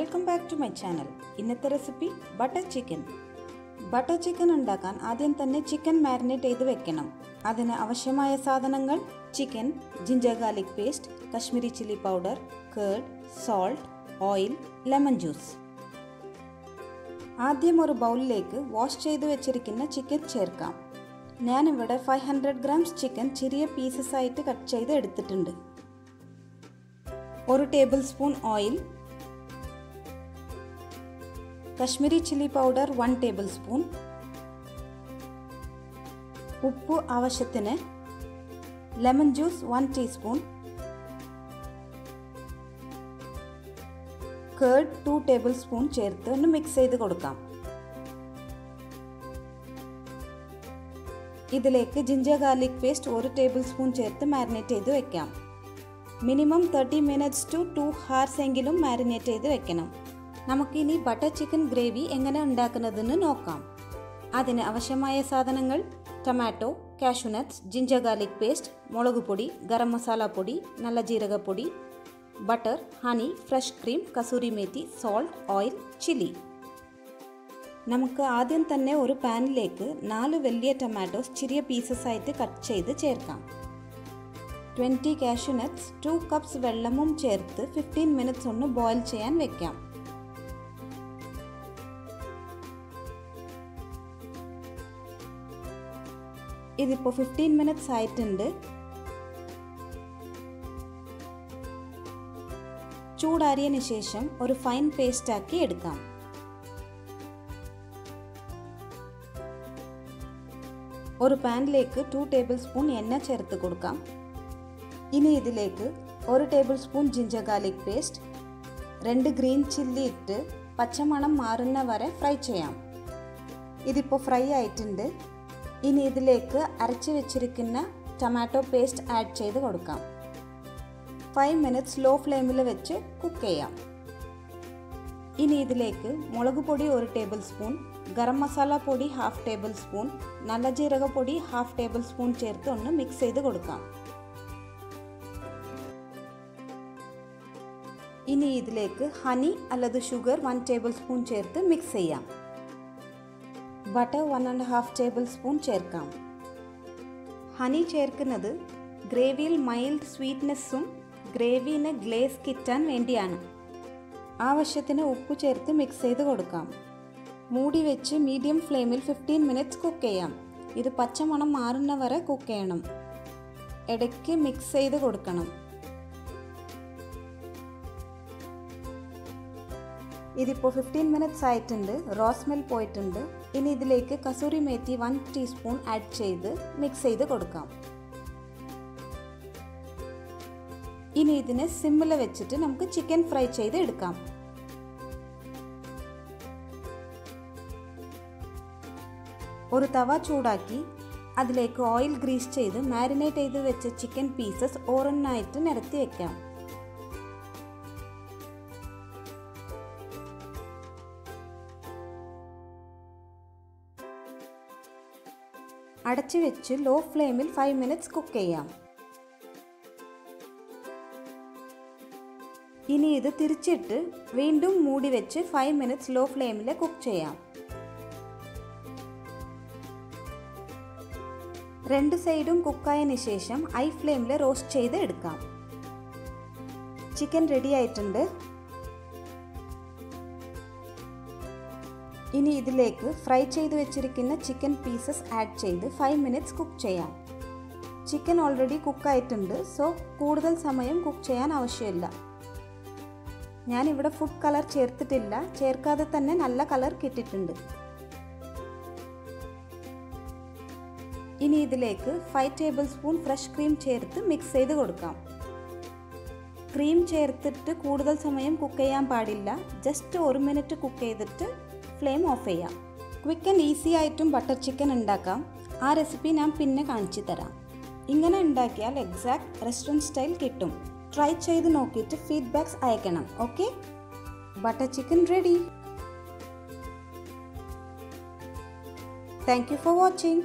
Welcome back to my channel ഇന്നത്തെ recipe butter chicken butter chicken ഉണ്ടാക്കാൻ ആദ്യം തന്നെ ചിക്കൻ മാരിനേറ്റ് ചെയ്ത് വെക്കണം. അതിന് ആവശ്യമായ സാധനങ്ങൾ chicken ginger garlic paste Kashmiri chilli powder curd salt oil lemon juice ആദ്യം ഒരു ബൗളിലേക്ക് വാഷ് ചെയ്ത് വെച്ചിരിക്കുന്ന ചിക്കൻ ചേർക്കാം. ഞാനിവിടെ ഫൈവ് ഹൺഡ്രഡ് ഗ്രാംസ് ചിക്കൻ ചെറിയ പീസസ് ആയിട്ട് കട്ട് ചെയ്ത് എടുത്തിട്ടുണ്ട്. ഒരു tablespoon oil Kashmiri chilli powder one tablespoon. ഉപ്പ് ആവശ്യത്തിന് lemon juice one teaspoon. Curd two tablespoon ചേർത്ത് ഒന്ന് മിക്സ് ചെയ്ത് കൊടുക്കാം. ഇതിലേക്ക് ജിഞ്ചർ ഗാർലിക് പേസ്റ്റ് ഒരു ടേബിൾ സ്പൂൺ ചേർത്ത് മാരിനേറ്റ് ചെയ്ത് വെക്കാം. Minimum thirty minutes to two hours എങ്കിലും മാരിനേറ്റ് ചെയ്ത് വെക്കണം. നമുക്കിനി ബട്ടർ ചിക്കൻ ഗ്രേവി എങ്ങനെ ഉണ്ടാക്കുന്നതെന്ന് നോക്കാം. അതിന് ആവശ്യമായ സാധനങ്ങൾ tomato cashew nuts ginger garlic paste മുളക് പൊടി ഗരം മസാല പൊടി നല്ല ജീരകപ്പൊടി butter honey fresh cream kasuri methi salt oil chilli. നമുക്ക് ആദ്യം തന്നെ ഒരു പാനിലേക്ക് നാല് വലിയ ടൊമാറ്റോസ് ചെറിയ പീസസ് ആയിട്ട് കട്ട് ചെയ്ത് ചേർക്കാം. Twenty cashew nuts two cups വെള്ളമും ചേർത്ത് ഫിഫ്റ്റീൻ മിനിറ്റ്സ് ഒന്ന് ബോയിൽ ചെയ്യാൻ വെക്കാം. ഇതിപ്പോൾ ഫിഫ്റ്റീൻ മിനിറ്റ്സ് ആയിട്ടുണ്ട്. ചൂടാറിയതിന് ശേഷം ഒരു ഫൈൻ പേസ്റ്റ് ആക്കി എടുക്കാം. ഒരു പാനിലേക്ക് ടു ടേബിൾ സ്പൂൺ എണ്ണ ചേർത്ത് കൊടുക്കാം. ഇനി ഇതിലേക്ക് ഒരു tablespoon ginger garlic paste രണ്ട് ഗ്രീൻ ചില്ലി ഇട്ട് പച്ചമണം മാറുന്ന വരെ ഫ്രൈ ചെയ്യാം. ഇതിപ്പോൾ ഫ്രൈ ആയിട്ടുണ്ട്. ഇനി ഇതിലേക്ക് അരച്ച് വെച്ചിരിക്കുന്ന ടൊമാറ്റോ പേസ്റ്റ് ആഡ് ചെയ്ത് കൊടുക്കാം. ഫൈവ് മിനിറ്റ്സ് ലോ ഫ്ലെയിമിൽ വെച്ച് കുക്ക് ചെയ്യാം. ഇനി ഇതിലേക്ക് മുളക് പൊടി ഒരു ടേബിൾ സ്പൂൺ ഗരം മസാല പൊടി ഹാഫ് ടേബിൾ സ്പൂൺ നല്ല ജീരക പൊടി ഹാഫ് ടേബിൾ സ്പൂൺ ചേർത്ത് ഒന്ന് മിക്സ് ചെയ്ത് കൊടുക്കാം. ഇനി ഇതിലേക്ക് ഹണി അല്ലത് ഷുഗർ വൺ ടേബിൾ സ്പൂൺ ചേർത്ത് മിക്സ് ചെയ്യാം. Butter one and half tablespoon ചേർക്കാം. ഹണി ചേർക്കുന്നത് ഗ്രേവിയിൽ മൈൽഡ് സ്വീറ്റ്നെസ്സും ഗ്രേവിനെ ഗ്ലേസ് കിട്ടാൻ വേണ്ടിയാണ്. ആവശ്യത്തിന് ഉപ്പ് ചേർത്ത് മിക്സ് ചെയ്ത് കൊടുക്കാം. മൂടി വെച്ച് മീഡിയം ഫ്ലെയിമിൽ ഫിഫ്റ്റീൻ മിനിറ്റ്സ് കുക്ക് ചെയ്യാം. ഇത് പച്ചമണം മാറുന്ന വരെ കുക്ക് ചെയ്യണം. ഇടയ്ക്ക് മിക്സ് ചെയ്ത് കൊടുക്കണം. ഇതിപ്പോൾ ഫിഫ്റ്റീൻ മിനിറ്റ്സ് ആയിട്ടുണ്ട്. റോസ്മെൽ പോയിട്ടുണ്ട്. ഇനി ഇതിലേക്ക് kasuri methi one teaspoon add ചെയ്ത് മിക്സ് ചെയ്ത് കൊടുക്കാം. ഇനി ഇതിനെ സിമ്മിൽ വെച്ചിട്ട് നമുക്ക് ചിക്കൻ ഫ്രൈ ചെയ്ത് എടുക്കാം. ഒരു തവ ചൂടാക്കി അതിലേക്ക് ഓയിൽ ഗ്രീസ് ചെയ്ത് മാരിനേറ്റ് ചെയ്ത് വെച്ച ചിക്കൻ പീസസ് ഓരോന്നായിട്ട് നിരത്തി വെക്കാം. അടച്ചു വെച്ച് ലോ ഫ്ലെയിമിൽ ഫൈവ് മിനിറ്റ്സ് കുക്ക് ചെയ്യാം. ഇനി ഇത് തിരിച്ചിട്ട് വീണ്ടും മൂടി വെച്ച് ഫൈവ് മിനിറ്റ്സ് ലോ ഫ്ലെയിമിൽ കുക്ക് ചെയ്യാം. രണ്ട് സൈഡും കുക്കായതിനു ശേഷം ഐ ഫ്ലെയിമിൽ റോസ്റ്റ് ചെയ്ത് എടുക്കാം. ചിക്കൻ റെഡി ആയിട്ടുണ്ട്. ഇനി ഇതിലേക്ക് ഫ്രൈ ചെയ്ത് വെച്ചിരിക്കുന്ന ചിക്കൻ പീസസ് ആഡ് ചെയ്ത് ഫൈവ് മിനിറ്റ്സ് കുക്ക് ചെയ്യാം. ചിക്കൻ ഓൾറെഡി കുക്കായിട്ടുണ്ട് സോ കൂടുതൽ സമയം കുക്ക് ചെയ്യാൻ ആവശ്യമില്ല. ഞാനിവിടെ ഫുഡ് കളർ ചേർത്തിട്ടില്ല ചേർക്കാതെ തന്നെ നല്ല കളർ കിട്ടിയിട്ടുണ്ട്. ഇനി ഇതിലേക്ക് five tablespoon fresh cream ചേർത്ത് മിക്സ് ചെയ്ത് കൊടുക്കാം. ക്രീം ചേർത്തിട്ട് കൂടുതൽ സമയം കുക്ക് ചെയ്യാൻ പാടില്ല ജസ്റ്റ് ഒരു മിനിറ്റ് കുക്ക് ചെയ്തിട്ട് ഫ്ലെയിം ഓഫ് ചെയ്യാം. ക്വിക്ക് ആൻഡ് ഈസി ആയിട്ടും ബട്ടർ ചിക്കൻ ഉണ്ടാക്കാം. ആ റെസിപ്പി ഞാൻ പിന്നെ കാണിച്ചു തരാം. ഇങ്ങനെ ഉണ്ടാക്കിയാൽ എക്സാക്ട് റെസ്റ്റോറന്റ് സ്റ്റൈൽ കിട്ടും. ട്രൈ ചെയ്ത് നോക്കിയിട്ട് ഫീഡ്ബാക്സ് അയക്കണം okay butter chicken ready thank you for watching